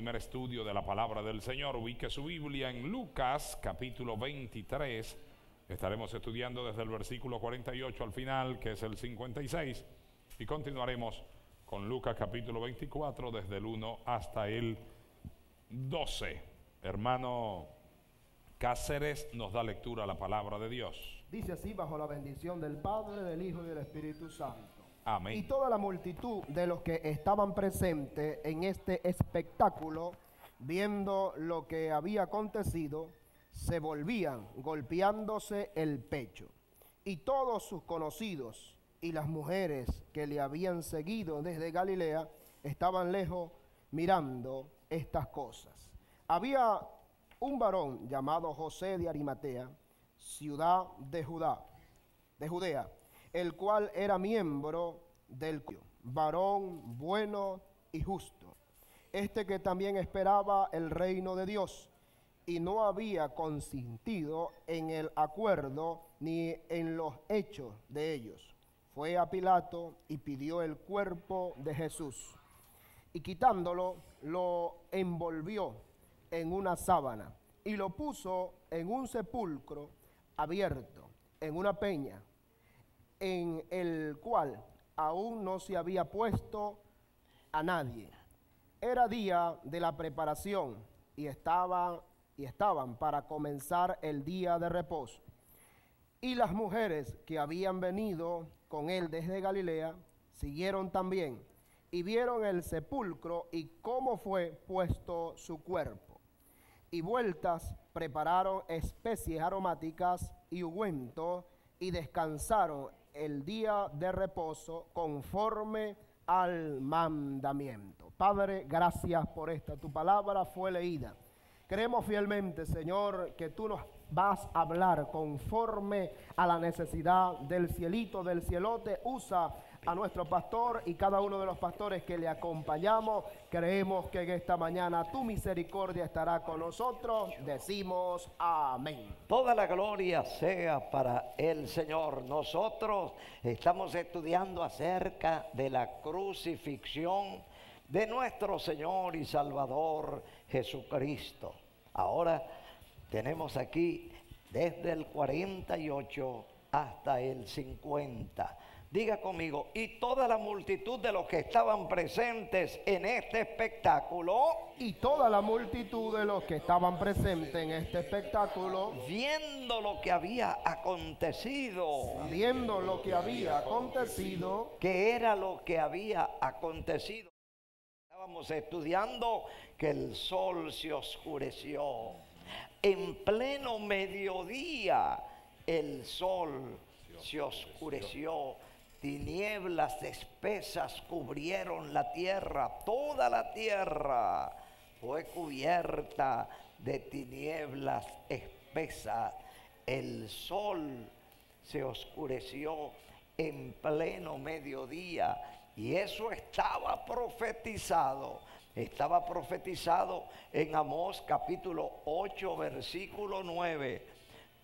primer estudio de la palabra del Señor. Ubique su Biblia en Lucas capítulo 23. Estaremos estudiando desde el versículo 48 al final, que es el 56, y continuaremos con Lucas capítulo 24 desde el 1 hasta el 12. Hermano Cáceres nos da lectura a la palabra de Dios. Dice así bajo la bendición del Padre, del Hijo y del Espíritu Santo. Y toda la multitud de los que estaban presentes en este espectáculo, viendo lo que había acontecido, se volvían golpeándose el pecho. Y todos sus conocidos y las mujeres que le habían seguido desde Galilea estaban lejos mirando estas cosas. Había un varón llamado José de Arimatea, ciudad de Judá, de Judea, el cual era miembro del varón bueno y justo. Este que también esperaba el reino de Dios y no había consentido en el acuerdo ni en los hechos de ellos. Fue a Pilato y pidió el cuerpo de Jesús. Y quitándolo, lo envolvió en una sábana y lo puso en un sepulcro abierto, en una peña, en el cual aún no se había puesto a nadie. Era día de la preparación y estaban, y estaban para comenzar el día de reposo. Y las mujeres que habían venido con él desde Galilea siguieron también y vieron el sepulcro y cómo fue puesto su cuerpo. Y vueltas prepararon especies aromáticas y ungüentos y descansaron el día de reposo conforme al mandamiento. Padre, gracias por esta. Tu palabra fue leída. Creemos fielmente, Señor, que tú nos vas a hablar conforme a la necesidad del cielito, del cielote. Usa a nuestro pastor y cada uno de los pastores que le acompañamos. Creemos que en esta mañana tu misericordia estará con nosotros. Decimos amén. Toda la gloria sea para el Señor. Nosotros estamos estudiando acerca de la crucifixión de nuestro Señor y Salvador Jesucristo. Ahora tenemos aquí desde el 48 hasta el 50. Diga conmigo, y toda la multitud de los que estaban presentes en este espectáculo, Y toda la multitud de los que estaban presentes en este espectáculo, viendo lo que había acontecido, viendo lo que había acontecido, que era lo que había acontecido. Estábamos estudiando que el sol se oscureció. En pleno mediodía el sol se oscureció. Tinieblas espesas cubrieron la tierra. Toda la tierra fue cubierta de tinieblas espesas. El sol se oscureció en pleno mediodía y eso estaba profetizado. Estaba profetizado en Amós capítulo 8 versículo 9.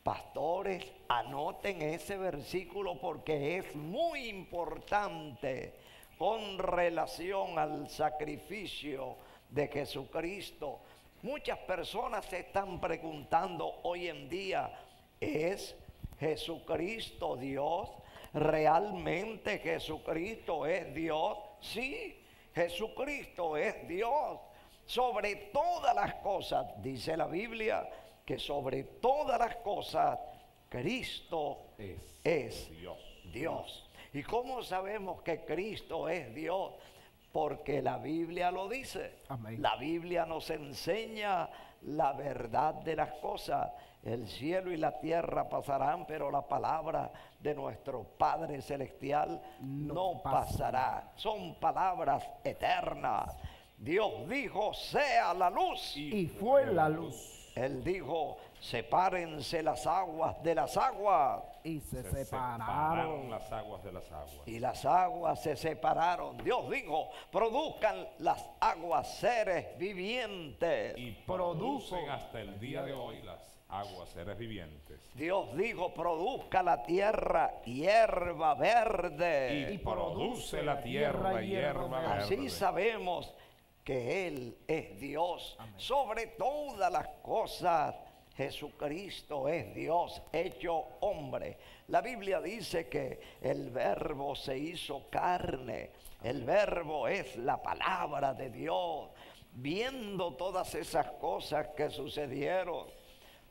Pastores, anoten ese versículo porque es muy importante con relación al sacrificio de Jesucristo. Muchas personas se están preguntando hoy en día, ¿es Jesucristo Dios? ¿Realmente Jesucristo es Dios? Sí, Jesucristo es Dios. Sobre todas las cosas, dice la Biblia, que sobre todas las cosas Cristo Es es Dios. Dios. ¿Y cómo sabemos que Cristo es Dios? Porque la Biblia lo dice. Amén. La Biblia nos enseña la verdad de las cosas. El cielo y la tierra pasarán, pero la palabra de nuestro Padre Celestial no, No pasará. Son palabras eternas. Dios dijo, sea la luz. y fue la luz, Él dijo, sepárense las aguas de las aguas. y se, Se separaron. las aguas de las aguas. Y las aguas se separaron. Dios dijo, produzcan las aguas seres vivientes. Y producen hasta el día de hoy las aguas, seres vivientes. Dios dijo, produzca la tierra hierba verde. Y produce la tierra hierba verde. Así sabemos que Él es Dios. Sobre todas las cosas, Jesucristo es Dios hecho hombre. La Biblia dice que el verbo se hizo carne. El verbo es la palabra de Dios. Viendo todas esas cosas que sucedieron,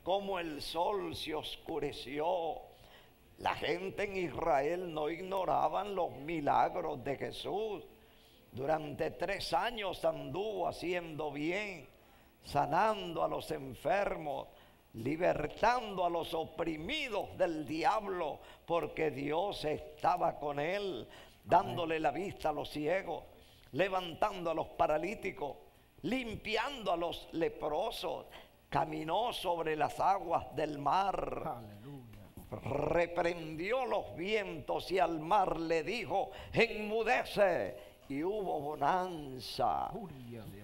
como el sol se oscureció, la gente en Israel no ignoraban los milagros de Jesús. Durante tres años anduvo haciendo bien, sanando a los enfermos, libertando a los oprimidos del diablo, porque Dios estaba con él, dándole la vista a los ciegos, levantando a los paralíticos, limpiando a los leprosos, caminó sobre las aguas del mar. Reprendió los vientos y al mar le dijo, enmudece y hubo bonanza.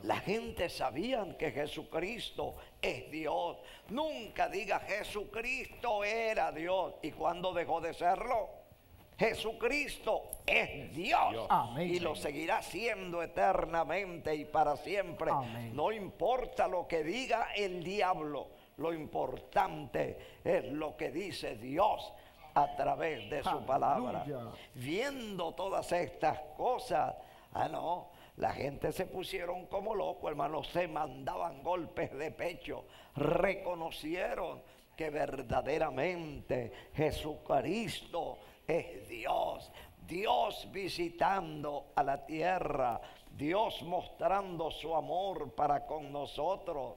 La gente sabía que Jesucristo es Dios. Nunca diga Jesucristo era Dios. ¿Y cuando dejó de serlo? Jesucristo es Dios y lo seguirá siendo eternamente y para siempre. No importa lo que diga el diablo, lo importante es lo que dice Dios a través de su palabra. Viendo todas estas cosas, Ah, no, la gente se pusieron como locos, hermanos, se mandaban golpes de pecho, reconocieron que verdaderamente Jesucristo es Dios, Dios visitando a la tierra, Dios mostrando su amor para con nosotros,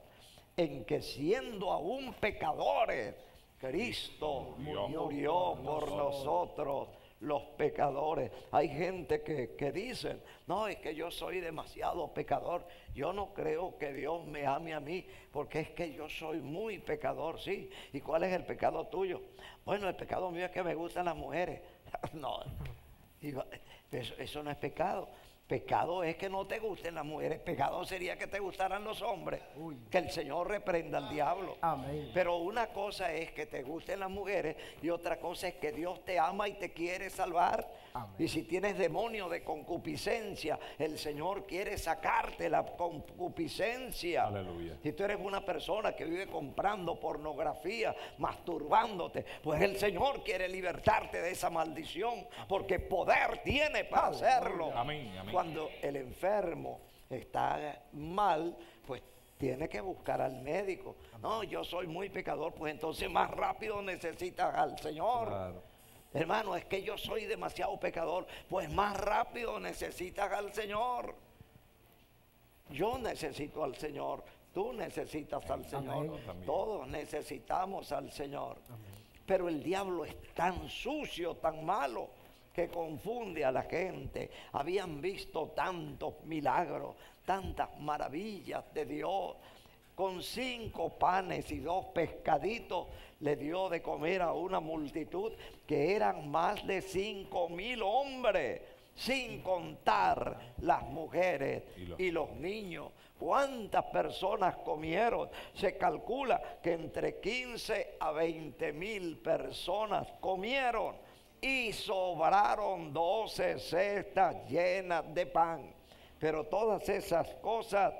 en que siendo aún pecadores, Cristo murió, por nosotros los pecadores. Hay gente que, que dicen, no, es que yo soy demasiado pecador. Yo no creo que Dios me ame a mí, porque es que yo soy muy pecador, sí. ¿Y cuál es el pecado tuyo? Bueno, el pecado mío es que me gustan las mujeres. no, eso, eso no es pecado. Pecado es que no te gusten las mujeres. Pecado sería que te gustaran los hombres. Que el Señor reprenda al diablo. Pero una cosa es que te gusten las mujeres y otra cosa es que Dios te ama y te quiere salvar. Y si tienes demonio de concupiscencia, el Señor quiere sacarte la concupiscencia. Si tú eres una persona que vive comprando pornografía, masturbándote, pues el Señor quiere libertarte de esa maldición, porque poder tiene para hacerlo. Cuando el enfermo está mal, pues tiene que buscar al médico. No, yo soy muy pecador, pues entonces más rápido necesitas al Señor. Hermano, es que yo soy demasiado pecador. Pues más rápido necesitas al Señor. Yo necesito al Señor. Tú necesitas al Señor. Todos necesitamos al Señor. Pero el diablo es tan sucio, tan malo, que confunde a la gente. Habían visto tantos milagros, tantas maravillas de Dios con cinco panes y dos pescaditos, le dio de comer a una multitud que eran más de cinco mil hombres, sin contar las mujeres y los, niños. ¿Cuántas personas comieron? Se calcula que entre 15 a 20 mil personas comieron y sobraron 12 cestas llenas de pan. Pero todas esas cosas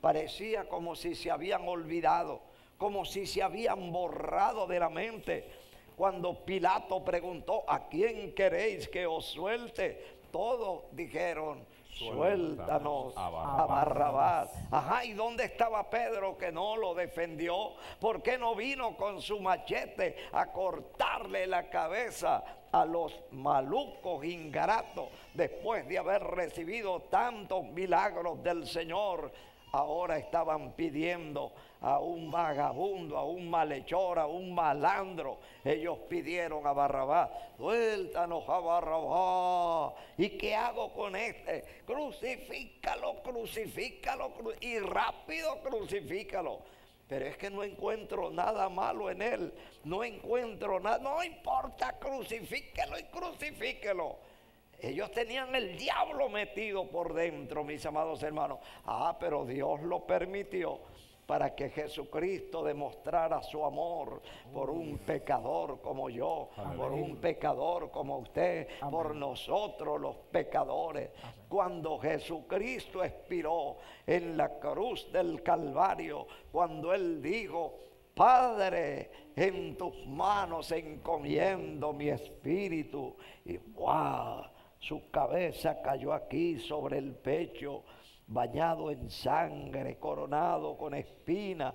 Parecía como si se habían olvidado, como si se habían borrado de la mente. Cuando Pilato preguntó, ¿a quién queréis que os suelte? Todos dijeron, suéltanos a Barrabás. Ajá, ¿y dónde estaba Pedro que no lo defendió? ¿Por qué no vino con su machete a cortarle la cabeza a los malucos ingratos después de haber recibido tantos milagros del Señor? Ahora estaban pidiendo a un vagabundo, a un malhechor, a un malandro. Ellos pidieron a Barrabás, suéltanos a Barrabás. ¿Y qué hago con este? Crucifícalo, crucifícalo y rápido crucifícalo. Pero es que no encuentro nada malo en él. No encuentro nada. No importa, crucifíquelo y crucifíquelo. Ellos tenían el diablo metido por dentro, mis amados hermanos. Ah, pero Dios lo permitió. para que Jesucristo demostrara su amor por un pecador como yo, por un pecador como usted, por nosotros los pecadores. Cuando Jesucristo expiró en la cruz del Calvario, cuando Él dijo, Padre, en tus manos encomiendo mi espíritu. Y wow, su cabeza cayó aquí sobre el pecho bañado en sangre, coronado con espina.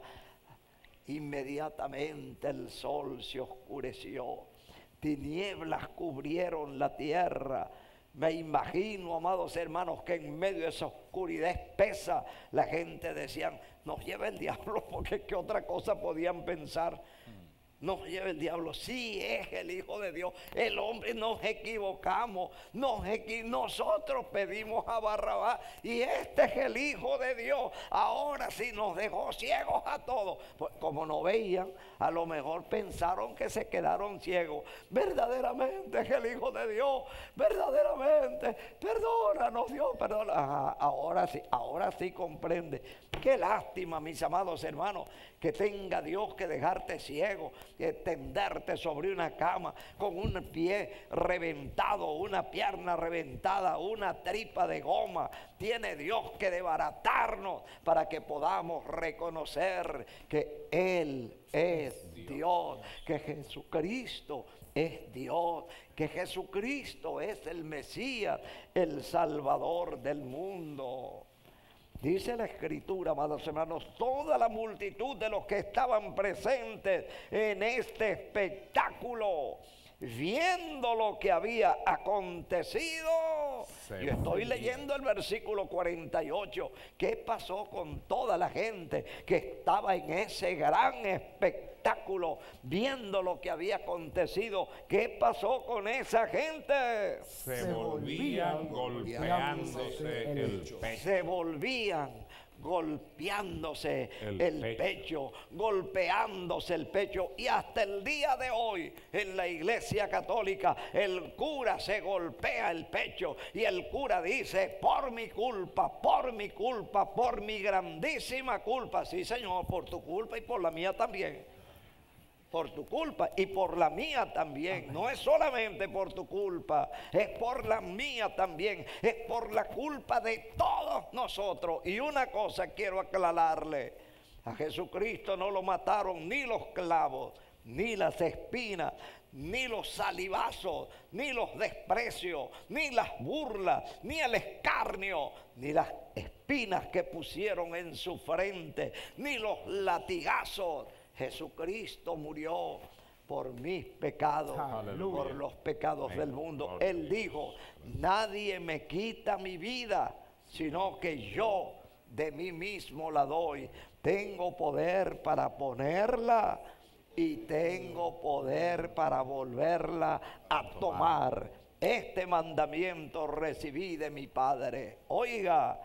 Inmediatamente el sol se oscureció, tinieblas cubrieron la tierra. Me imagino, amados hermanos, que en medio de esa oscuridad espesa la gente decía, nos lleva el diablo, porque qué otra cosa podían pensar nos lleva el diablo. Sí es el Hijo de Dios. El hombre nos equivocamos. Nos nosotros pedimos a Barrabás y este es el Hijo de Dios. Ahora sí nos dejó ciegos a todos. Pues, como no veían, a lo mejor pensaron que se quedaron ciegos. Verdaderamente es el Hijo de Dios. Verdaderamente. Perdónanos Dios. Perdona. ahora sí, ahora sí comprende. Qué lástima, mis amados hermanos, que tenga Dios que dejarte ciego, tenderte sobre una cama con un pie reventado, una pierna reventada, una tripa de goma. Tiene Dios que desbaratarnos para que podamos reconocer que Él es Dios, que Jesucristo es Dios, que Jesucristo es el Mesías, el Salvador del mundo. Dice la escritura, amados hermanos, toda la multitud de los que estaban presentes en este espectáculo, viendo lo que había acontecido. Yo estoy leyendo el versículo 48. ¿Qué pasó con toda la gente que estaba en ese gran espectáculo? viendo lo que había acontecido. ¿Qué pasó con esa gente? Se, volvían golpeándose el pecho. Se volvían golpeándose el, pecho. golpeándose el pecho. Y hasta el día de hoy en la iglesia católica el cura se golpea el pecho y el cura dice, por mi culpa, por mi culpa, por mi grandísima culpa. Sí, Señor, por tu culpa y por la mía también por tu culpa y por la mía también. No es solamente por tu culpa, es por la mía también. Es por la culpa de todos nosotros. Y una cosa quiero aclararle. A Jesucristo no lo mataron ni los clavos, ni las espinas, ni los salivazos, ni los desprecios, ni las burlas, ni el escarnio, ni las espinas que pusieron en su frente, ni los latigazos Jesucristo murió por mis pecados, por los pecados del mundo. Él dijo, nadie me quita mi vida, sino que yo de mí mismo la doy. Tengo poder para ponerla y tengo poder para volverla a tomar. Este mandamiento recibí de mi Padre. Oiga,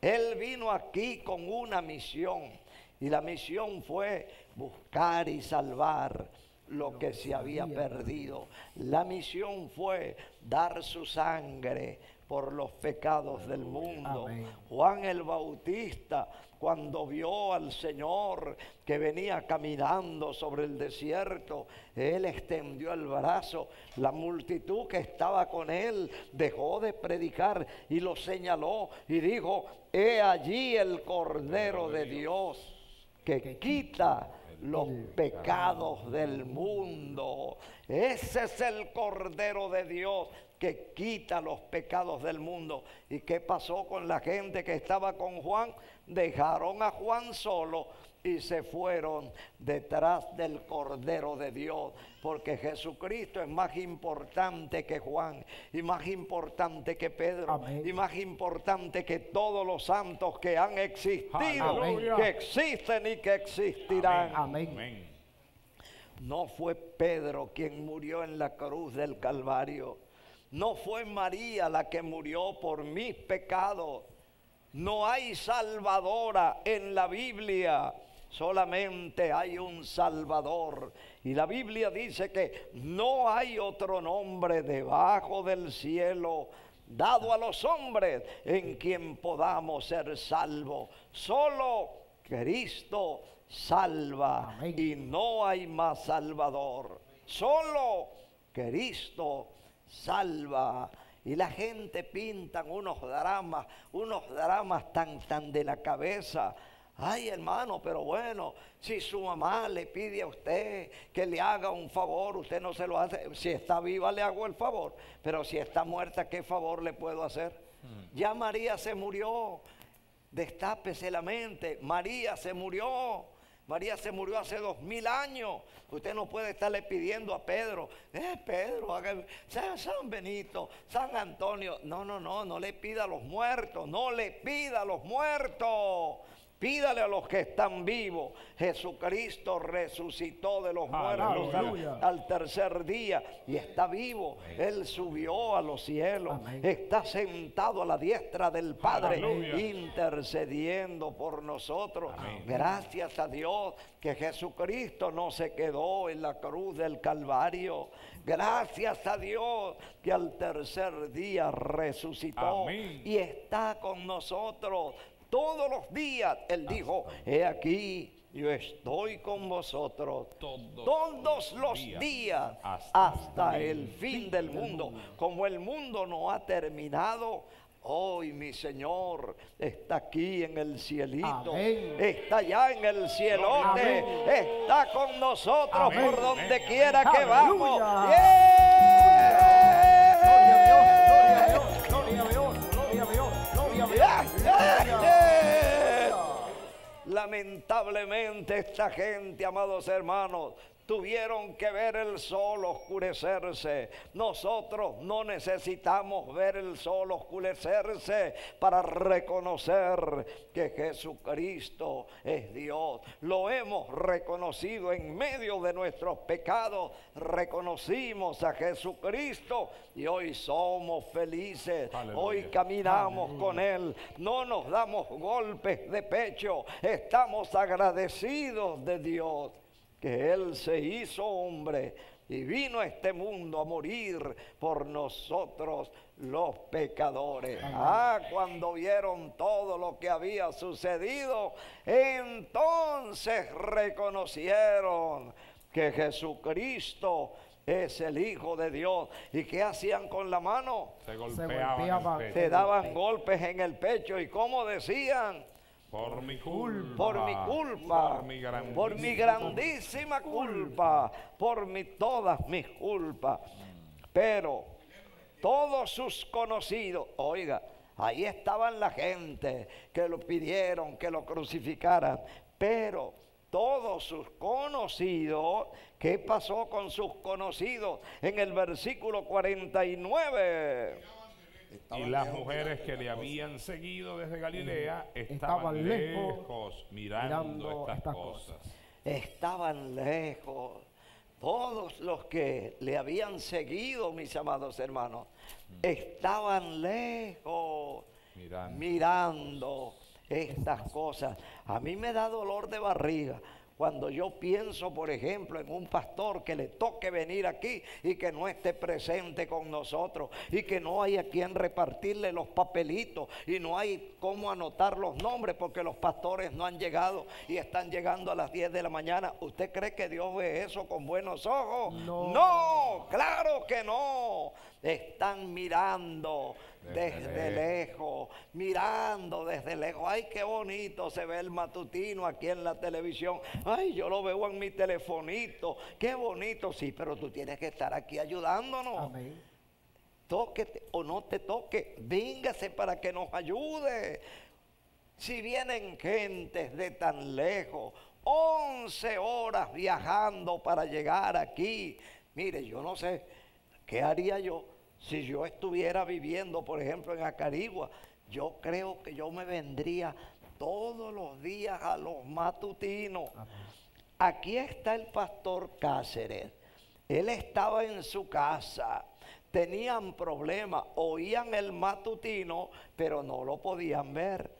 Él vino aquí con una misión. Y la misión fue buscar y salvar lo que se había perdido. La misión fue dar su sangre por los pecados del mundo. Juan el Bautista, cuando vio al Señor que venía caminando sobre el desierto, él extendió el brazo. La multitud que estaba con él dejó de predicar y lo señaló y dijo, he allí el Cordero de Dios que quita los pecados del mundo. Ese es el Cordero de Dios que quita los pecados del mundo. ¿Y qué pasó con la gente que estaba con Juan? Dejaron a Juan solo y se fueron detrás del Cordero de Dios, porque Jesucristo es más importante que Juan, y más importante que Pedro, y más importante que todos los santos que han existido, que existen y que existirán. Amén. No fue Pedro quien murió en la cruz del Calvario. No fue María la que murió por mis pecados. No hay salvadora en la Biblia Solamente hay un Salvador. Y la Biblia dice que no hay otro nombre debajo del cielo dado a los hombres en quien podamos ser salvos. Solo Cristo salva Amén. y no hay más salvador. Solo Cristo salva. Y la gente pintan unos dramas, unos dramas tan, tan de la cabeza. Ay, hermano, pero bueno, si su mamá le pide a usted que le haga un favor, usted no se lo hace. Si está viva, le hago el favor. Pero si está muerta, ¿qué favor le puedo hacer? Ya María se murió. Destápese la mente. María se murió. María se murió hace dos mil años. Usted no puede estarle pidiendo a Pedro, eh, Pedro, haga- San, San Benito, San Antonio. No, no, no, no le pida a los muertos, no le pida a los muertos. Pídale a los que están vivos. Jesucristo resucitó de los muertos al, al tercer día y está vivo. Él subió a los cielos. Amén. Está sentado a la diestra del Padre Aleluya. intercediendo por nosotros. Amén. Gracias a Dios que Jesucristo no se quedó en la cruz del Calvario. Gracias a Dios que al tercer día resucitó Amén. y está con nosotros todos los días. Él dijo, he aquí. Yo estoy con vosotros Todos todos, los días, días, hasta hasta, el fin del mundo. Como el mundo no ha terminado, hoy mi Señor está aquí en el cielito, Amén. está ya en el cielote, Amén. está con nosotros Amén. por donde quiera que vamos. Lamentablemente esta gente, amados hermanos, tuvieron que ver el sol oscurecerse. Nosotros no necesitamos ver el sol oscurecerse para reconocer que Jesucristo es Dios. Lo hemos reconocido en medio de nuestros pecados. Reconocimos a Jesucristo y hoy somos felices. Aleluya. Hoy caminamos con Él, no nos damos golpes de pecho, estamos agradecidos de Dios que Él se hizo hombre y vino a este mundo a morir por nosotros los pecadores. Ah, cuando vieron todo lo que había sucedido, entonces reconocieron que Jesucristo es el Hijo de Dios. ¿Y qué hacían con la mano? se golpeaban. Se daban golpes en el pecho y como decían, por mi culpa, por mi culpa, por mi grandísima, por mi grandísima culpa, por mi todas mis culpas. Pero todos sus conocidos, oiga, ahí estaban la gente que lo pidieron que lo crucificaran, pero todos sus conocidos, ¿qué pasó con sus conocidos? En el versículo 49. Y las mujeres que le habían seguido desde Galilea estaban, Estaban lejos, lejos mirando, mirando estas, estas cosas. estaban lejos. Todos los que le habían seguido, mis amados hermanos, estaban lejos Mirando. mirando estas cosas. A mí me da dolor de barriga cuando yo pienso, por ejemplo, en un pastor que le toque venir aquí y que no esté presente con nosotros y que no hay a quien repartirle los papelitos y no hay cómo anotar los nombres porque los pastores no han llegado y están llegando a las 10 de la mañana. ¿Usted cree que Dios ve eso con buenos ojos? No. no claro que no. Están mirando Desde desde lejos, mirando desde lejos. Ay, qué bonito se ve el matutino aquí en la televisión. Ay, yo lo veo en mi telefonito. Qué bonito, sí, pero tú tienes que estar aquí ayudándonos. Amén. Tóquete o no te toque, véngase para que nos ayude. Si vienen gentes de tan lejos, 11 horas viajando para llegar aquí. Mire, yo no sé qué haría yo si yo estuviera viviendo, por ejemplo, en Acarigua. Yo creo que yo me vendría todos los días a los matutinos. Aquí está el pastor Cáceres. Él estaba en su casa. Tenían problemas. Oían el matutino, pero no lo podían ver.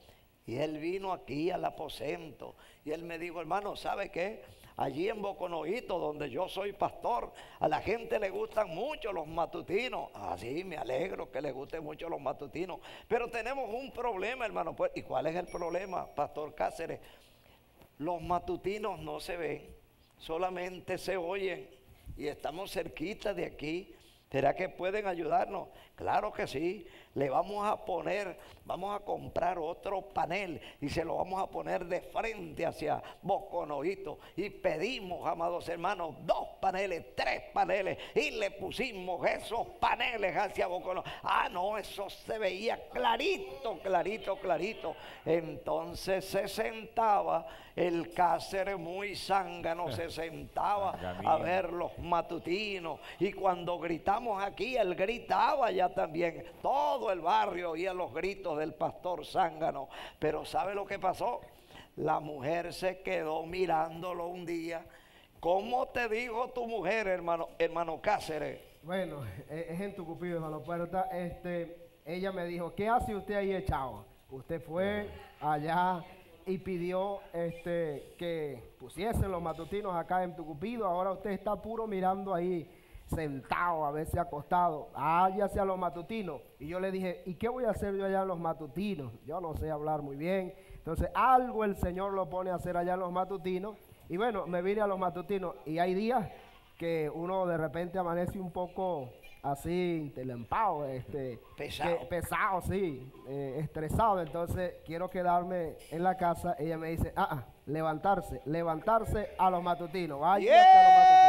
Y él vino aquí al aposento. Y él me dijo, hermano, ¿sabe qué? Allí en Boconoito, donde yo soy pastor, a la gente le gustan mucho los matutinos. Así me alegro que le gusten mucho los matutinos. Pero tenemos un problema, hermano. Pues, ¿Y cuál es el problema, Pastor Cáceres? los matutinos no se ven, solamente se oyen y estamos cerquita de aquí. ¿Será que pueden ayudarnos? Claro que sí. Le vamos a poner, vamos a comprar otro panel y se lo vamos a poner de frente hacia Boconoito. Y pedimos, amados hermanos, dos paneles, tres paneles. Y le pusimos esos paneles hacia Boconoito. Ah, no, eso se veía clarito, clarito, clarito. Entonces se sentaba el Cáceres muy zángano, se sentaba a ver los matutinos. Y cuando gritamos aquí, él gritaba ya también. Todo el barrio oía los gritos del pastor zángano. Pero ¿sabe lo que pasó? La mujer se quedó mirándolo un día. ¿Cómo te dijo tu mujer, hermano, hermano Cáceres? Bueno, e-, es en tu cupido, hermano Puerta. Este, ella me dijo, ¿qué hace usted ahí echado? Usted fue allá y pidió este, que pusiesen los matutinos acá en Tucupido. Ahora usted está puro mirando ahí, sentado, a veces acostado. Váyase a los matutinos. Y yo le dije, ¿y qué voy a hacer yo allá en los matutinos? Yo no sé hablar muy bien. Entonces, algo el Señor lo pone a hacer allá en los matutinos. Y bueno, me vine a los matutinos. Y hay días que uno de repente amanece un poco así, telempado, este, Pesado. que- pesado, sí, eh, estresado. Entonces quiero quedarme en la casa. Ella me dice, ah, ah, levantarse, levantarse a los matutinos. Vaya a los matutinos.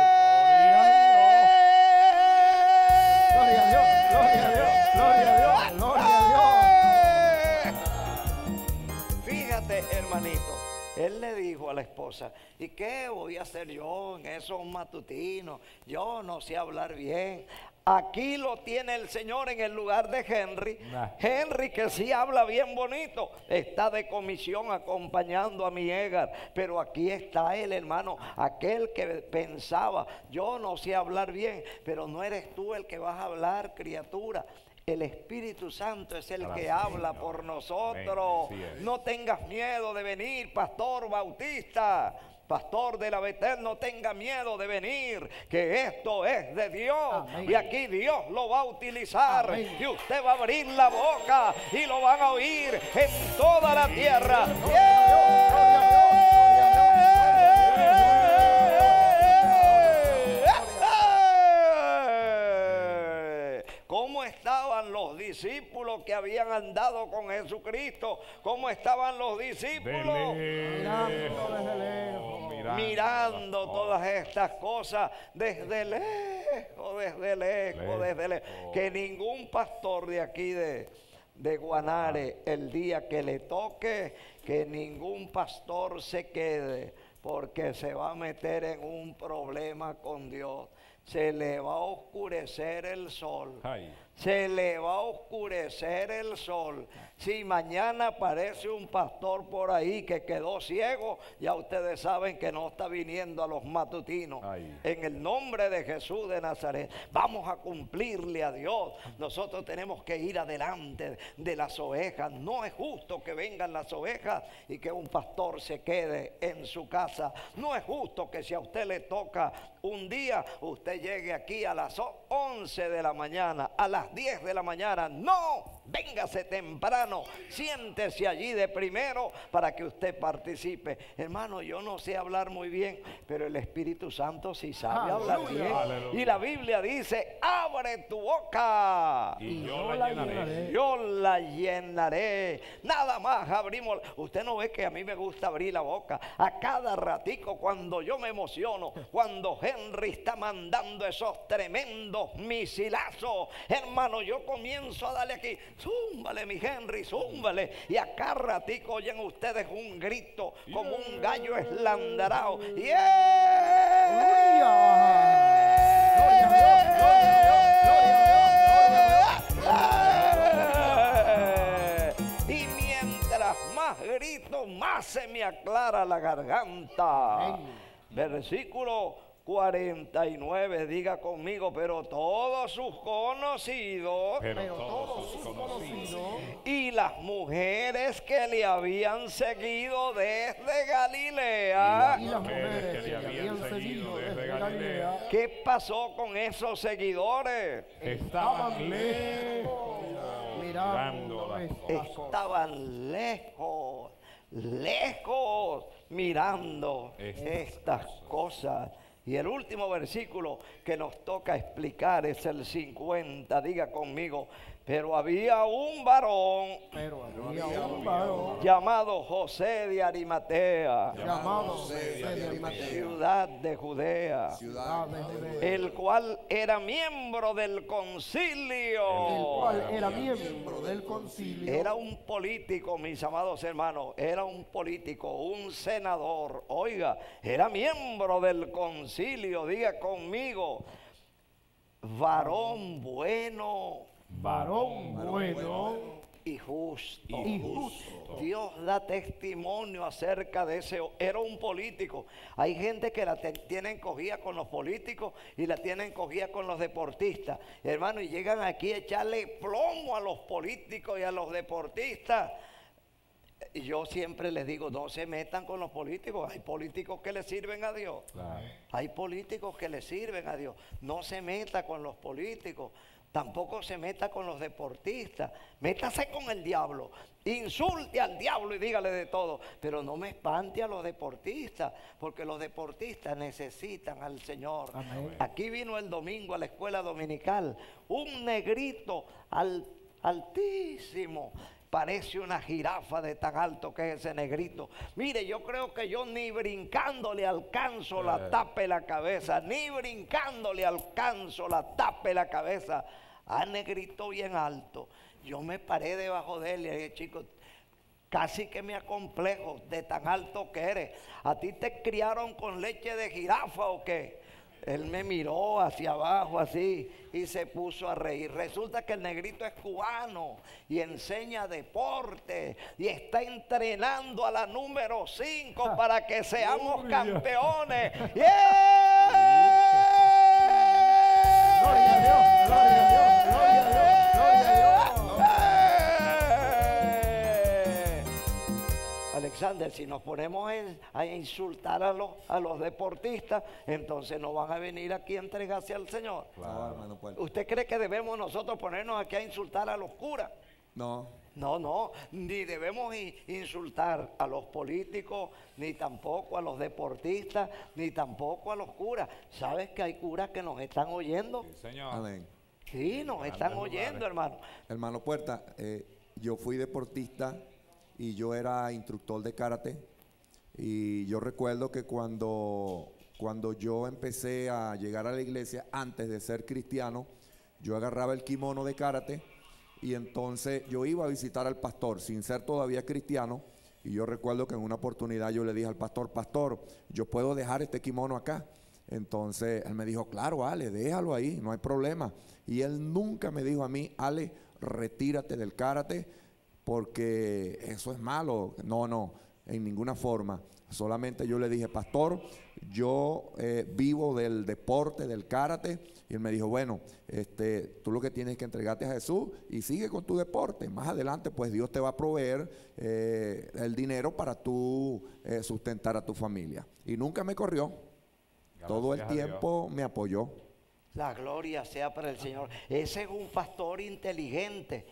Gloria a Dios, gloria a Dios, gloria a Dios, gloria a Fíjate, hermanito, él le dijo a la esposa, ¿y qué voy a hacer yo en esos matutinos? Yo no sé hablar bien. Aquí lo tiene el Señor en el lugar de Henry. Nah. Henry que sí habla bien bonito, está de comisión acompañando a mi Edgar. Pero aquí está él, hermano, aquel que pensaba, yo no sé hablar bien, pero no eres tú el que vas a hablar, criatura. El Espíritu Santo es el que habla Señor. por nosotros. Amén. No tengas miedo de venir, pastor bautista. Pastor de la Betel, no tenga miedo de venir, que esto es de Dios. Amén. Y aquí Dios lo va a utilizar. Amén. Y usted va a abrir la boca y lo van a oír en toda la tierra. ¿Cómo estaban los discípulos que habían andado con Jesucristo? ¿Cómo estaban los discípulos? Mirando todas estas cosas desde lejos, desde lejos, Lejos. desde lejos. Que ningún pastor de aquí de, de Guanare, el día que le toque, que ningún pastor se quede, porque se va a meter en un problema con Dios. Se le va a oscurecer el sol. Ay. Se le va a oscurecer el sol. Si mañana aparece un pastor por ahí que quedó ciego, ya ustedes saben que no está viniendo a los matutinos. Ay. En el nombre de Jesús de Nazaret, vamos a cumplirle a Dios. Nosotros tenemos que ir adelante de las ovejas. No es justo que vengan las ovejas y que un pastor se quede en su casa. No es justo que si a usted le toca un día, usted llegue aquí a las 11 de la mañana, a las 10 de la mañana. No, véngase temprano, siéntese allí de primero para que usted participe. Hermano, yo no sé hablar muy bien, pero el Espíritu Santo sí sabe hablar bien. Aleluya. Y la Biblia dice, abre tu boca. Y yo la llenaré. llenaré. Yo la llenaré. Nada más abrimos. Usted no ve que a mí me gusta abrir la boca. A cada ratico cuando yo me emociono, cuando Henry está mandando esos tremendos misilazos, hermano, yo comienzo a darle aquí. Zúmbale, mi Henry, zúmbale. Y a cada ratico oyen ustedes un grito como un gallo eslandarao. Gloria a Dios, gloria a Dios, gloria a Dios, gloria a Y mientras más grito, más se me aclara la garganta. Versículo 49, diga conmigo, pero todos sus conocidos Pero, Pero todos todos sus sus conocidos. conocidos y las mujeres que le habían seguido desde Galilea. y las mujeres que le habían seguido desde Galilea ¿Qué pasó con esos seguidores? Estaban lejos. mirando estaban lejos, lejos. mirando Estas estas cosas. Y el último versículo que nos toca explicar es el 50. Diga conmigo, pero había un varón Pero había un varón llamado José de Arimatea, llamado José de Arimatea, ciudad de Judea, ciudad de Judea, el cual era miembro del el concilio. cual era miembro del concilio. Era un político, mis amados hermanos, era un político, un senador. Oiga, era miembro del concilio, diga conmigo, varón bueno varón bueno y justo. y justo. Dios da testimonio acerca de ese. Era un político. Hay gente que la tienen cogida con los políticos y la tienen cogida con los deportistas. Hermano, y llegan aquí a echarle plomo a los políticos y a los deportistas. Y Yo siempre les digo, no se metan con los políticos. Hay políticos que le sirven a Dios. Claro. Hay políticos que le sirven a Dios. No se meta con los políticos. Tampoco se meta con los deportistas. Métase con el diablo. Insulte al diablo y dígale de todo. Pero no me espante a los deportistas. Porque los deportistas necesitan al Señor. Amén. Aquí vino el domingo a la escuela dominical. Un negrito al- altísimo. Parece una jirafa de tan alto que es ese negrito. Mire, yo creo que yo ni brincando le alcanzo la tapa de la cabeza, ni brincando le alcanzo la tapa de la cabeza. A negrito bien alto. Yo me paré debajo de él y dije, chicos, casi que me acomplejo de tan alto que eres. ¿A ti te criaron con leche de jirafa o qué? Él me miró hacia abajo así y se puso a reír. Resulta que el negrito es cubano y enseña deporte y está entrenando a la número 5 para que seamos campeones. ¡Yeah! Gloria a Dios, gloria a Dios, gloria a Dios, gloria ¡Eh! Alexander, si nos ponemos en- a insultar a los, a los deportistas, entonces no van a venir aquí a entregarse al Señor. No, hermano Puerta. ¿Usted cree que debemos nosotros ponernos aquí a insultar a los curas? No, No, no, ni debemos insultar a los políticos, ni tampoco a los deportistas, ni tampoco a los curas. ¿Sabes que hay curas que nos están oyendo? Sí, señor. amén. Sí, nos están oyendo, hermano. Hermano Puerta, eh, yo fui deportista y yo era instructor de karate. Y yo recuerdo que cuando, cuando yo empecé a llegar a la iglesia, antes de ser cristiano, yo agarraba el kimono de karate y entonces yo iba a visitar al pastor sin ser todavía cristiano. Y yo recuerdo que en una oportunidad yo le dije al pastor, pastor, yo puedo dejar este kimono acá. Entonces él me dijo, claro, Ale, déjalo ahí, no hay problema. Y él nunca me dijo a mí, Ale, retírate del karate porque eso es malo. No, no, en ninguna forma. Solamente yo le dije, pastor, yo eh, vivo del deporte, del karate. Y él me dijo, bueno, este, tú lo que tienes que entregarte a Jesús y sigue con tu deporte. Más adelante, pues Dios te va a proveer eh, el dinero para tú eh, sustentar a tu familia. Y nunca me corrió. Todo el tiempo me apoyó. La gloria sea para el Señor. Ese es un pastor inteligente.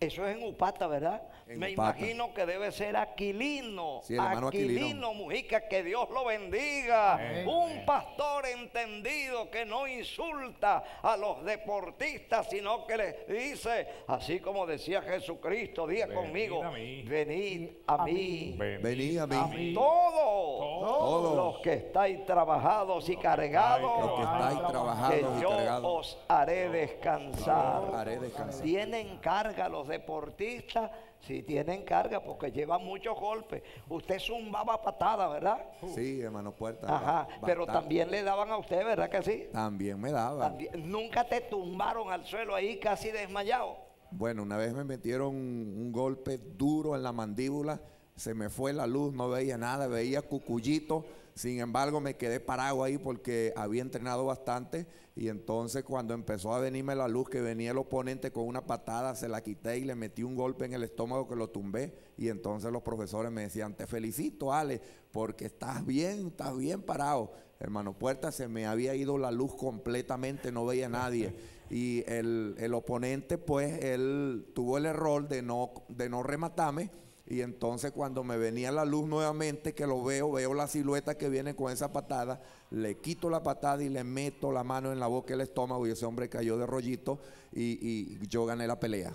Eso es en Upata, ¿verdad? En Me Upata. imagino que debe ser Aquilino. Sí, el hermano Aquilino. Mujica, que Dios lo bendiga. Amén. Un pastor entendido que no insulta a los deportistas, sino que les dice, así como decía Jesucristo, diga Venid conmigo, a mí. venid a mí. Venid Venid a mí. A mí. Todos, Todos. los que estáis trabajados y cargados, Los que estáis que trabajando y yo cargados. os haré descansar. Haré descansar. Tienen carga los deportistas, sí tienen carga porque llevan muchos golpes. Usted zumbaba patada, ¿verdad? Sí, hermano Puerta. Ajá, pero también le daban a usted, ¿verdad que sí? También me daba. También- nunca te tumbaron al suelo ahí casi desmayado. Bueno, una vez me metieron un golpe duro en la mandíbula, se me fue la luz, no veía nada, veía cucullito. Sin embargo, me quedé parado ahí porque había entrenado bastante y entonces cuando empezó a venirme la luz que venía el oponente con una patada, se la quité y le metí un golpe en el estómago que lo tumbé y entonces los profesores me decían, te felicito Ale, porque estás bien, estás bien parado. Hermano Puerta, se me había ido la luz completamente, no veía a nadie. Y el, el oponente, pues, él tuvo el error de no, de no rematarme Y entonces cuando me venía la luz nuevamente, que lo veo, veo la silueta que viene con esa patada, le quito la patada y le meto la mano en la boca y el estómago y ese hombre cayó de rollito y, y yo gané la pelea.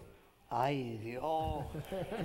Ay Dios,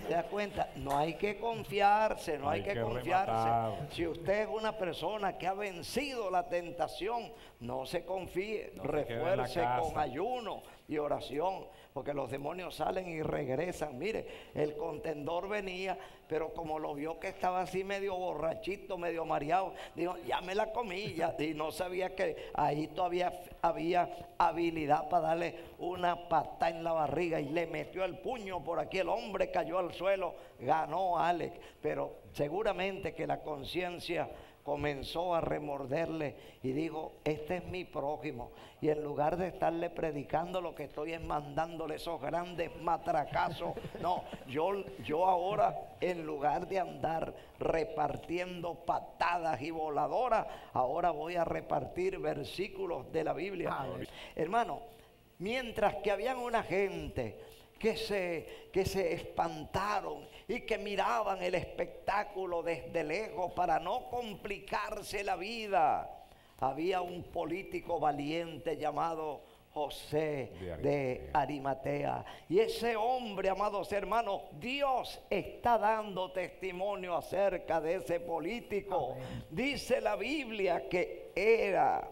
¿se da cuenta? No hay que confiarse, no hay, Hay que, que confiarse. rematar. Si usted es una persona que ha vencido la tentación, no se confíe, No refuerce con ayuno y oración, porque los demonios salen y regresan. Mire, el contendor venía, pero como lo vio que estaba así medio borrachito, medio mareado, dijo, ya me la comí, ya", y no sabía que ahí todavía había habilidad para darle una pata en la barriga y le metió el puño por aquí, el hombre cayó al suelo, ganó Alex, pero seguramente que la conciencia comenzó a remorderle y dijo, este es mi prójimo. Y en lugar de estarle predicando, lo que estoy es mandándole esos grandes matracazos. No, yo, yo ahora, en lugar de andar repartiendo patadas y voladoras, ahora voy a repartir versículos de la Biblia. Hermano, mientras que habían una gente que se, que se espantaron y que miraban el espectáculo desde lejos para no complicarse la vida. Había un político valiente llamado José De de Arimatea. Y ese hombre, amados hermanos, Dios está dando testimonio acerca de ese político. Dice la Biblia que era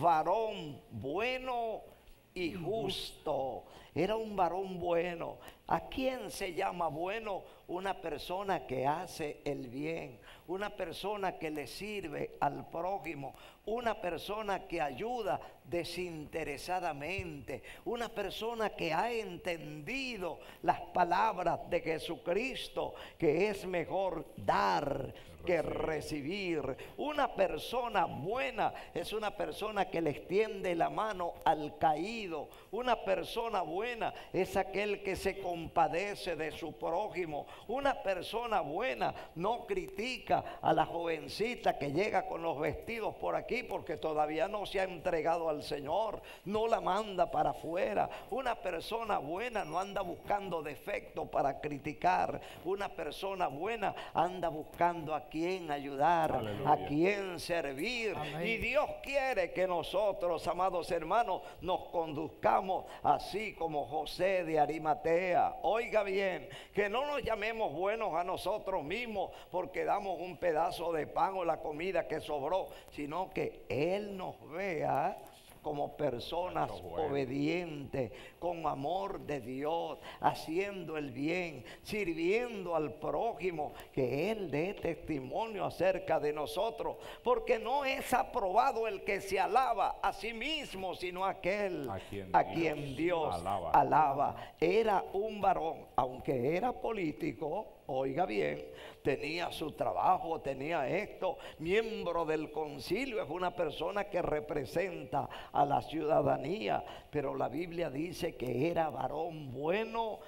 varón bueno y justo. Era un varón bueno. ¿A quién se llama bueno? Una persona que hace el bien, una persona que le sirve al prójimo, una persona que ayuda desinteresadamente, una persona que ha entendido las palabras de Jesucristo, que es mejor dar que recibir. Una persona buena es una persona que le extiende la mano al caído. Una persona buena es aquel que se compadece de su prójimo. Una persona buena no critica a la jovencita que llega con los vestidos por aquí porque todavía no se ha entregado al Señor. No la manda para afuera. Una persona buena no anda buscando defectos para criticar. Una persona buena anda buscando a quién ayudar, Aleluya. a quién servir. Amén. Y Dios quiere que nosotros, amados hermanos, nos conduzcamos así como José de Arimatea. Oiga bien, que no nos llamemos buenos a nosotros mismos porque damos un pedazo de pan o la comida que sobró, sino que Él nos vea como personas obedientes, con amor de Dios, haciendo el bien, sirviendo al prójimo, que Él dé testimonio acerca de nosotros, porque no es aprobado el que se alaba a sí mismo, sino aquel A quien a Dios quien Dios alaba. alaba. Era un varón, aunque era político, oiga bien, tenía su trabajo, tenía esto, miembro del concilio, es una persona que representa a la ciudadanía, pero la Biblia dice que era varón bueno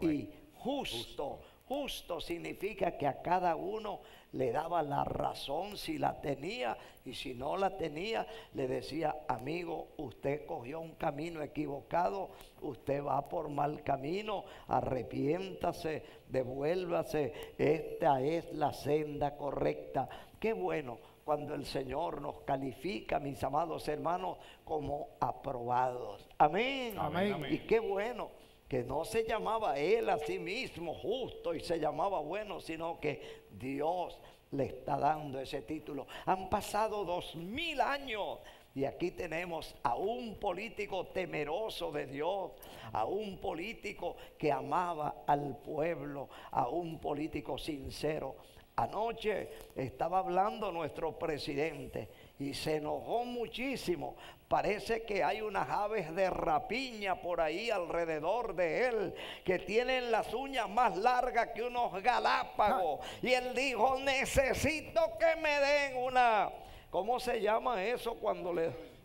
Y justo. Justo significa que a cada uno le daba la razón si la tenía y si no la tenía, le decía, amigo, usted cogió un camino equivocado, usted va por mal camino, arrepiéntase, devuélvase, esta es la senda correcta. Qué bueno cuando el Señor nos califica, mis amados hermanos, como aprobados. Amén. Amén, amén. Y qué bueno que no se llamaba él a sí mismo justo y se llamaba bueno, sino que Dios le está dando ese título. Han pasado dos mil años y aquí tenemos a un político temeroso de Dios, a un político que amaba al pueblo, a un político sincero. Anoche estaba hablando nuestro presidente y se enojó muchísimo. Parece que hay unas aves de rapiña por ahí alrededor de él que tienen las uñas más largas que unos galápagos. Y él dijo, necesito que me den una... ¿Cómo se llama eso cuando le...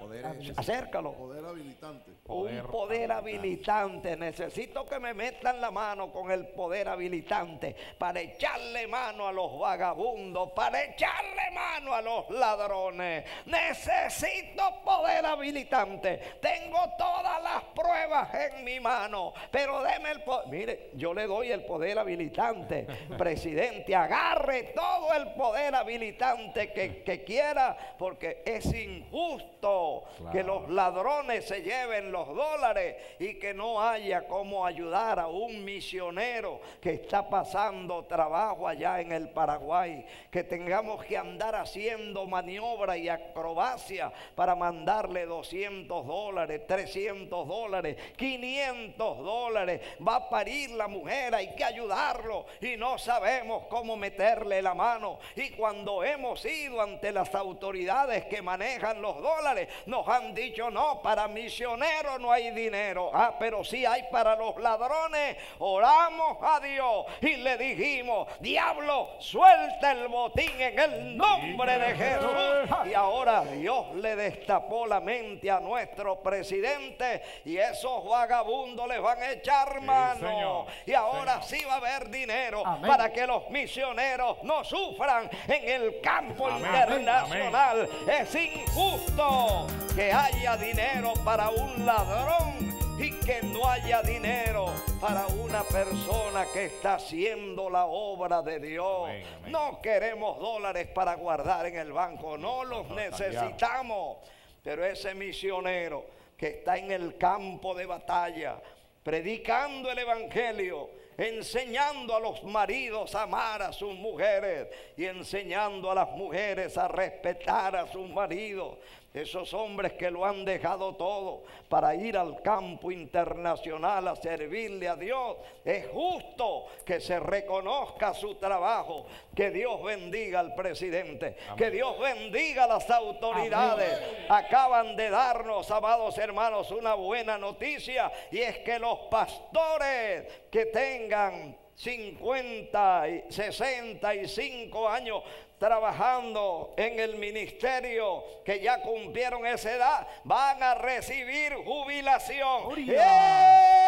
Poder Acércalo. Poder habilitante. Poder un poder habilitante. Necesito que me metan la mano con el poder habilitante para echarle mano a los vagabundos, para echarle mano a los ladrones. Necesito poder habilitante. Tengo todas las pruebas en mi mano, pero deme el poder. Mire, yo le doy el poder habilitante. Presidente, agarre todo el poder habilitante que, que quiera, porque es injusto que Claro. los ladrones se lleven los dólares y que no haya cómo ayudar a un misionero que está pasando trabajo allá en el Paraguay, que tengamos que andar haciendo maniobra y acrobacia para mandarle 200 dólares, 300 dólares, 500 dólares. Va a parir la mujer, hay que ayudarlo y no sabemos cómo meterle la mano. Y cuando hemos ido ante las autoridades que manejan los dólares, nos han dicho, no, para misioneros no hay dinero. Ah, pero sí hay para los ladrones. Oramos a Dios y le dijimos, diablo, suelta el botín en el nombre de Jesús. Y ahora Dios le destapó la mente a nuestro presidente y esos vagabundos les van a echar mano. Y ahora sí va a haber dinero Amén. para que los misioneros no sufran en el campo Amén. internacional. Es injusto que haya dinero para un ladrón y que no haya dinero para una persona que está haciendo la obra de Dios. Amén, amén. No queremos dólares para guardar en el banco, no los necesitamos. Pero ese misionero que está en el campo de batalla, predicando el Evangelio, enseñando a los maridos a amar a sus mujeres y enseñando a las mujeres a respetar a sus maridos. Esos hombres que lo han dejado todo para ir al campo internacional a servirle a Dios. Es justo que se reconozca su trabajo. Que Dios bendiga al presidente. Que Dios bendiga a las autoridades. Acaban de darnos, amados hermanos, una buena noticia. Y es que los pastores que tengan 50 y 65 años trabajando en el ministerio que ya cumplieron esa edad van a recibir jubilación. ¡Eh!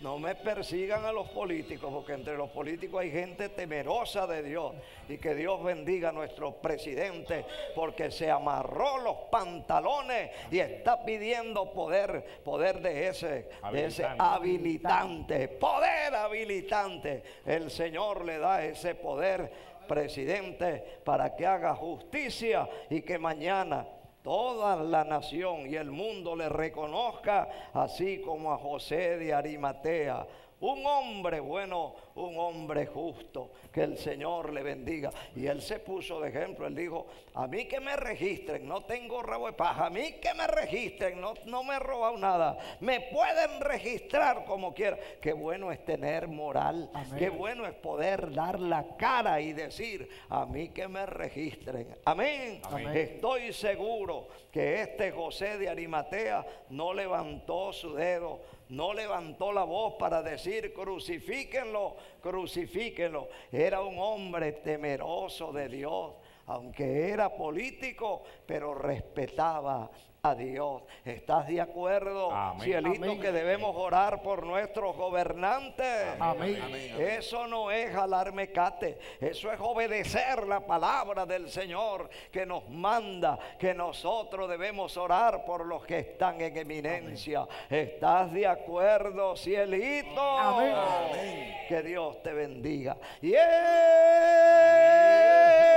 No me persigan a los políticos, porque entre los políticos hay gente temerosa de Dios. Y que Dios bendiga a nuestro presidente, porque se amarró los pantalones y está pidiendo poder, poder de ese, de ese habilitante, poder habilitante. El Señor le da ese poder, presidente, para que haga justicia y que mañana toda la nación y el mundo le reconozca, así como a José de Arimatea. Un hombre bueno, un hombre justo, que el Señor le bendiga. Y él se puso de ejemplo, él dijo, a mí que me registren, no tengo rabo de paja, a mí que me registren, no, no me he robado nada, me pueden registrar como quiera. Qué bueno es tener moral, qué bueno es poder dar la cara y decir, a mí que me registren. Amén. Amén. Estoy seguro que este José de Arimatea no levantó su dedo, no levantó la voz para decir crucifíquenlo, crucifíquenlo. Era un hombre temeroso de Dios, aunque era político, pero respetaba a Dios. ¿Estás de acuerdo, Amén. cielito, Amén. que debemos orar por nuestros gobernantes? Amén. Eso no es jalar mecate, eso es obedecer la palabra del Señor que nos manda que nosotros debemos orar por los que están en eminencia. ¿Estás de acuerdo, cielito? Amén. Que Dios te bendiga.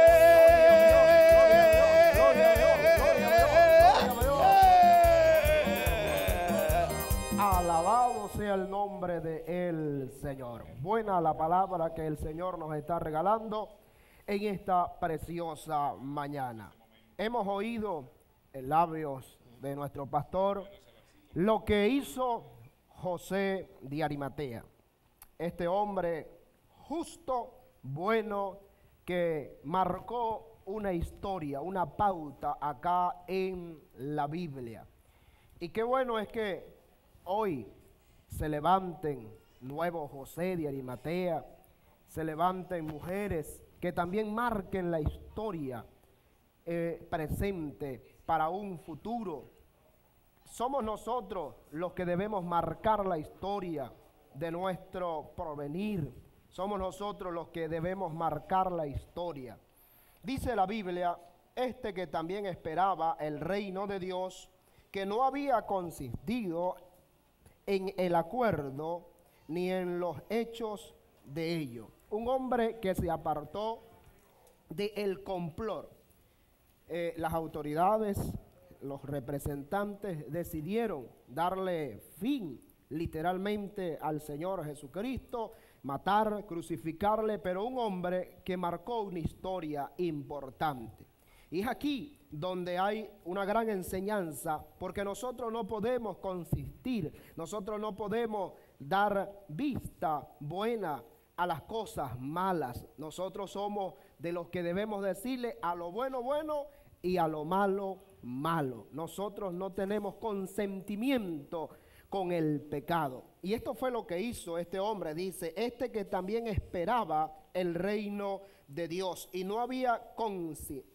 Alabado el nombre de el Señor. Buena la palabra que el Señor nos está regalando en esta preciosa mañana. Hemos oído en labios de nuestro pastor lo que hizo José de Arimatea. Este hombre justo, bueno, que marcó una historia, una pauta acá en la Biblia. Y qué bueno es que hoy se levanten nuevos José de Arimatea, se levanten mujeres que también marquen la historia eh, presente para un futuro. Somos nosotros los que debemos marcar la historia de nuestro porvenir. Somos nosotros los que debemos marcar la historia. Dice la Biblia, este que también esperaba el reino de Dios, que no había consistido en el acuerdo ni en los hechos de ello. Un hombre que se apartó del complot. Eh, las autoridades, los representantes decidieron darle fin literalmente al Señor Jesucristo, matar, crucificarle, pero un hombre que marcó una historia importante. Y es aquí donde hay una gran enseñanza, porque nosotros no podemos consistir, nosotros no podemos dar vista buena a las cosas malas. Nosotros somos de los que debemos decirle a lo bueno bueno y a lo malo malo. Nosotros no tenemos consentimiento con el pecado. Y esto fue lo que hizo este hombre, dice, este que también esperaba el reino de Dios y no había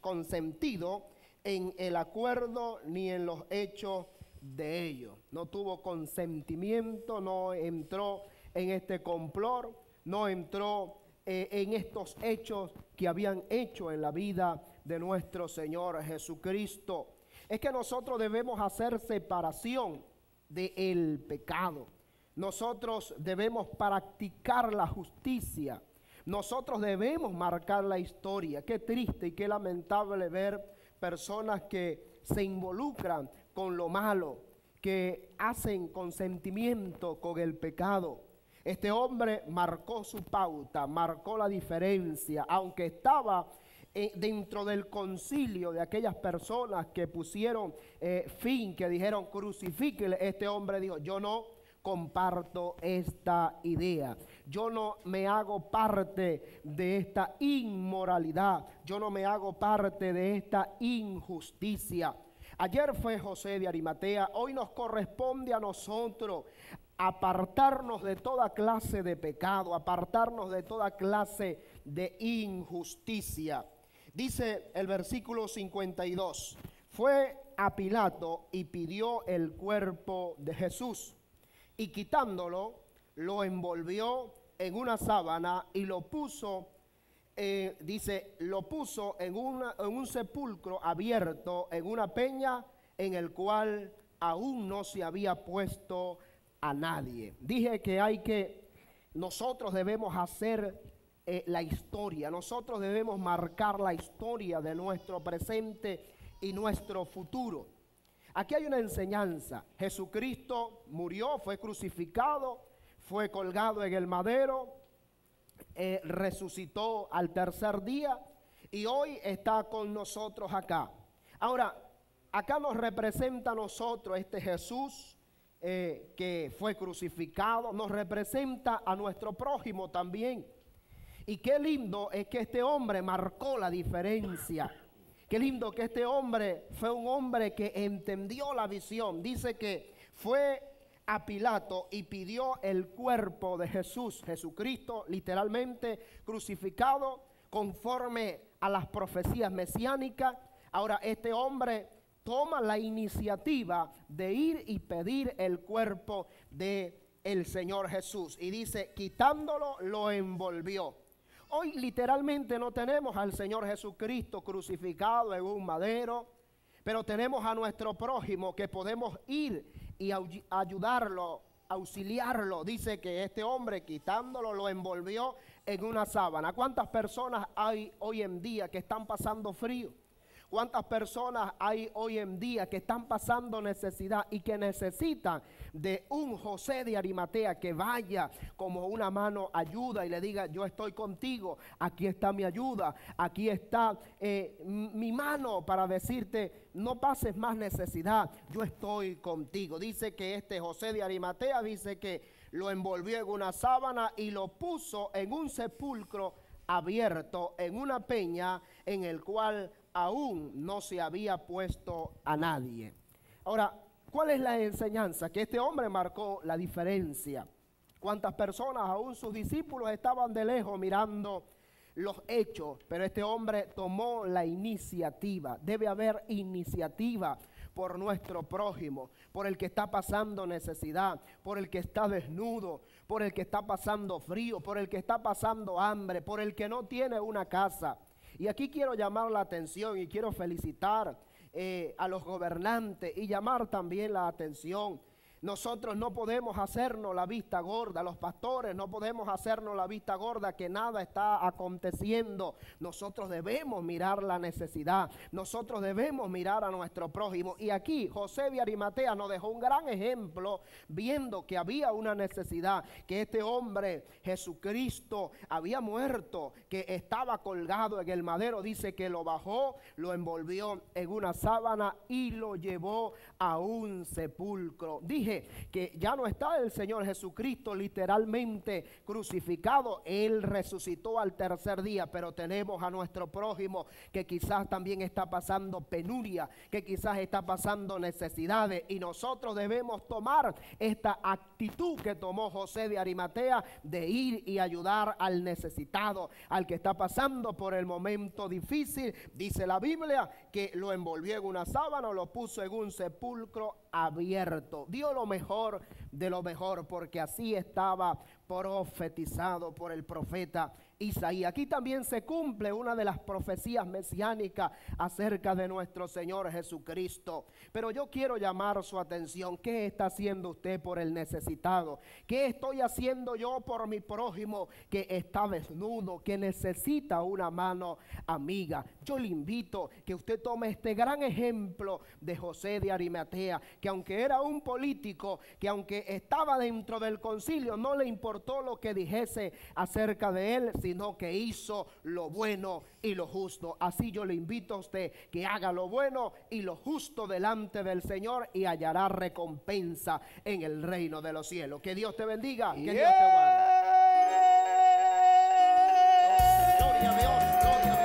consentido en el acuerdo ni en los hechos de ellos. No tuvo consentimiento, no entró en este complot, no entró eh, en estos hechos que habían hecho en la vida de nuestro Señor Jesucristo. Es que nosotros debemos hacer separación del pecado. Nosotros debemos practicar la justicia. Nosotros debemos marcar la historia. Qué triste y qué lamentable ver personas que se involucran con lo malo, que hacen consentimiento con el pecado. Este hombre marcó su pauta, marcó la diferencia, aunque estaba eh, dentro del concilio de aquellas personas que pusieron eh, fin, que dijeron crucifíquele, este hombre dijo, yo no comparto esta idea. Yo no me hago parte de esta inmoralidad. Yo no me hago parte de esta injusticia. Ayer fue José de Arimatea, hoy nos corresponde a nosotros apartarnos de toda clase de pecado, apartarnos de toda clase de injusticia. Dice el versículo 52, fue a Pilato y pidió el cuerpo de Jesús y quitándolo, lo envolvió en una sábana y lo puso, eh, dice, lo puso en, en un sepulcro abierto, en una peña en el cual aún no se había puesto a nadie. Dije que hay que, nosotros debemos hacer eh, la historia. Nosotros debemos marcar la historia de nuestro presente y nuestro futuro. Aquí hay una enseñanza. Jesucristo murió, fue crucificado, fue colgado en el madero, eh, resucitó al tercer día y hoy está con nosotros acá. Ahora, acá nos representa a nosotros este Jesús eh, que fue crucificado, nos representa a nuestro prójimo también. Y qué lindo es que este hombre marcó la diferencia. Qué lindo que este hombre fue un hombre que entendió la visión. Dice que fue a Pilato y pidió el cuerpo de Jesús, Jesucristo, literalmente crucificado conforme a las profecías mesiánicas. Ahora este hombre toma la iniciativa de ir y pedir el cuerpo de el Señor Jesús y dice, quitándolo lo envolvió. Hoy literalmente no tenemos al Señor Jesucristo crucificado en un madero, pero tenemos a nuestro prójimo que podemos ir y ayudarlo, auxiliarlo. Dice que este hombre quitándolo lo envolvió en una sábana. ¿Cuántas personas hay hoy en día que están pasando frío? ¿Cuántas personas hay hoy en día que están pasando necesidad y que necesitan de un José de Arimatea que vaya como una mano ayuda y le diga, yo estoy contigo, aquí está mi ayuda, aquí está eh, mi mano para decirte, no pases más necesidad, yo estoy contigo. Dice que este José de Arimatea dice que lo envolvió en una sábana y lo puso en un sepulcro abierto, en una peña en el cual aún no se había puesto a nadie. Ahora, ¿Cuál es la enseñanza? Que este hombre marcó la diferencia. Cuántas personas, aún sus discípulos, estaban de lejos mirando los hechos, pero este hombre tomó la iniciativa. Debe haber iniciativa por nuestro prójimo, por el que está pasando necesidad, por el que está desnudo, por el que está pasando frío, por el que está pasando hambre, por el que no tiene una casa. Y aquí quiero llamar la atención y quiero felicitar eh, a los gobernantes y llamar también la atención nosotros no podemos hacernos la vista gorda, los pastores no podemos hacernos la vista gorda que nada está aconteciendo. Nosotros debemos mirar la necesidad, nosotros debemos mirar a nuestro prójimo. Y aquí José de Arimatea nos dejó un gran ejemplo viendo que había una necesidad, que este hombre Jesucristo había muerto, que estaba colgado en el madero, dice que lo bajó, lo envolvió en una sábana y lo llevó a un sepulcro. Dije que ya no está el Señor Jesucristo literalmente crucificado, Él resucitó al tercer día, pero tenemos a nuestro prójimo que quizás también está pasando penuria, que quizás está pasando necesidades y nosotros debemos tomar esta actitud que tomó José de Arimatea de ir y ayudar al necesitado, al que está pasando por el momento difícil. Dice la Biblia que lo envolvió en una sábana, lo puso en un sepulcro abierto. Dio lo mejor de lo mejor, porque así estaba profetizado por el profeta Isaías. Aquí también se cumple una de las profecías mesiánicas acerca de nuestro Señor Jesucristo. Pero yo quiero llamar su atención. ¿Qué está haciendo usted por el necesitado? ¿Qué estoy haciendo yo por mi prójimo que está desnudo, que necesita una mano amiga? Yo le invito que usted tome este gran ejemplo de José de Arimatea, que aunque era un político, que aunque estaba dentro del concilio, no le importó lo que dijese acerca de él, sino que hizo lo bueno y lo justo. Así yo le invito a usted que haga lo bueno y lo justo delante del Señor y hallará recompensa en el reino de los cielos. Que Dios te bendiga, que Dios te guarde. Gloria a Dios, gloria a